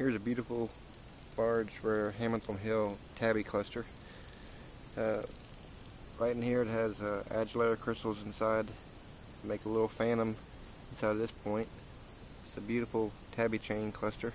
Here's a beautiful barge for Hamilton Hill tabby cluster. Uh, right in here it has uh, crystals inside. Make a little phantom inside of this point. It's a beautiful tabby chain cluster.